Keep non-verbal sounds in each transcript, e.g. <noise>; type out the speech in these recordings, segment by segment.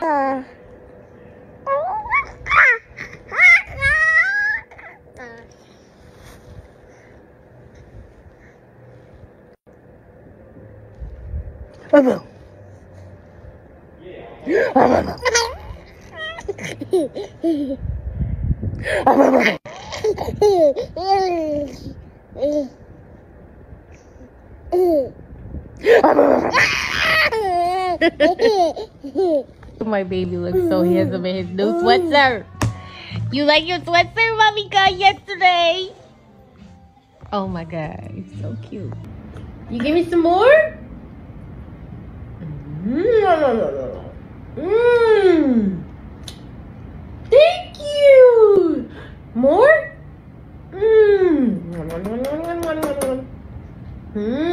uh. Oh, no. Yeah. Oh, no. <laughs> My baby looks so handsome in his new sweatshirt. You like your sweatshirt mommy got yesterday? Oh my god, it's so cute. You give me some more? Mmm. Mmm. Thank you. More? Mmm. Mmm.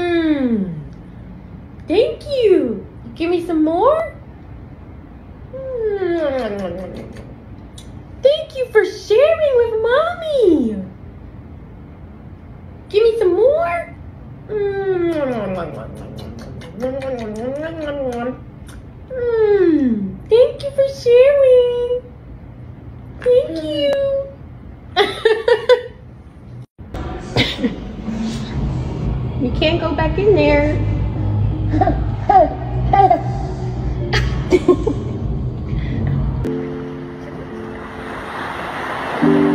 Thank you. Give me some more? Thank you for sharing with mommy. Give me some more? Mm. Thank you for sharing. Thank you. <laughs> you can't go back in there. Thank.